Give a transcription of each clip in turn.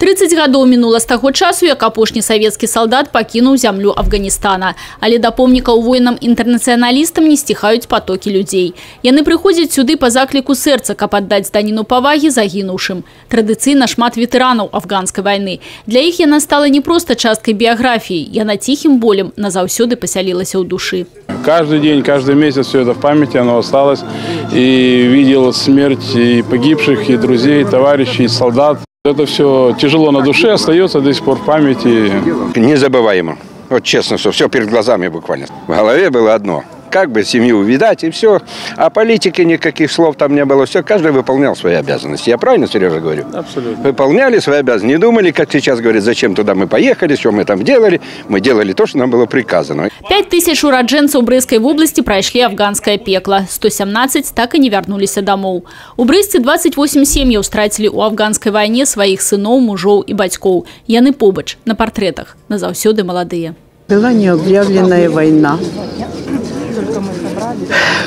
30 гадоў мінула з таго часу, як апошні савецкі салдат пакінуў зямлю Афганістана. Але да помнікаў воінам-інтэрнацыяналістам не сціхаюць потокі людзей. Яны прыходзяць сюды па закліку сэрца, каб аддаць даніну павагі загінуўшым. Традыцыйна шмат ветэранаў афганскай вайны. Для іх яна стала не проста часткай біяграфіі, яна ціхім болем назаўсёды пасялілася ў душы. Каждый день, каждый месяц все это в памяти, оно осталось. И видел смерть и погибших, и друзей, и товарищей, и солдат. Это все тяжело на душе, остается до сих пор в памяти. Незабываемо. Вот честно, все перед глазами буквально. В голове было одно Как бы семью увидать и все. А политики никаких слов там не было. Все, каждый выполнял свои обязанности. Я правильно, Сережа, говорю? Абсолютно. Выполняли свои обязанности. Не думали, как сейчас говорят, зачем туда мы поехали, что мы там делали. Мы делали то, что нам было приказано. 5 тысяч ураджэнцаў Брыскай вобласці прайшлі афганскае пекла. 117 так і не вярнуліся дамоў. У Брысце 28 сем'яў страцілі ў афганскай вайне сваіх сыноў, мужоў і бацькоў. Яны побач, на партрэтах, назаўсёды маладыя. Была необъявленная война,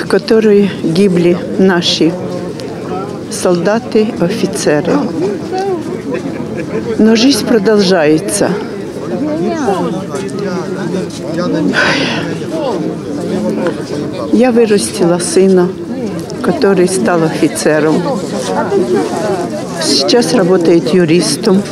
в которой гибли наши солдаты, офицеры. Но жизнь продолжается. Я вырастила сына, который стал офицером. Сейчас работает юристом.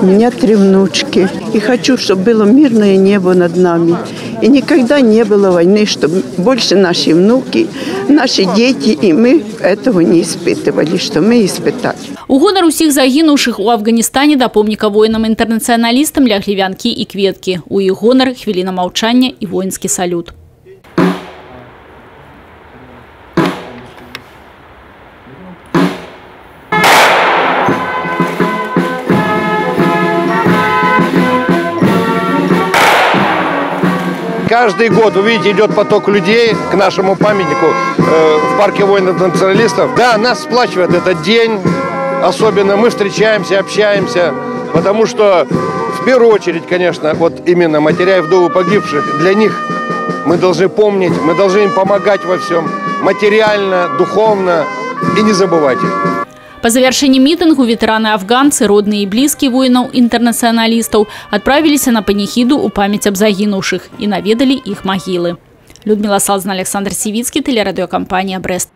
У меня три внучки. И хочу, чтобы было мирное небо над нами. И никогда не было войны, чтобы больше наши внуки, наши дети и мы этого не испытывали, что мы испытали. У гонар усіх загінуўшых у Афганістане да помніка воінам-інтэрнацыяналістам ляглі вянкі і кветкі. У іх гонар хвіліна маўчання і воінскі салют. Каждый год, вы видите, идет поток людей к нашему памятнику э, в парке воинов-националистов. Да, нас сплачивает этот день. Особенно мы встречаемся, общаемся. Потому что, в первую очередь, конечно, вот именно матеря и вдовы погибших, для них мы должны помнить, мы должны им помогать во всем. Материально, духовно и не забывать их. Па завяршэнні мітынгу ветэраны афганцы, родныя і блізкія воінаў інтэрнацыяналістаў адправіліся на паніхіду ў памяць аб загінуўшых і наведалі іх магілы. Людмила Салзна, Александр Сівіцкі, тэлерадыёкампанія Брест.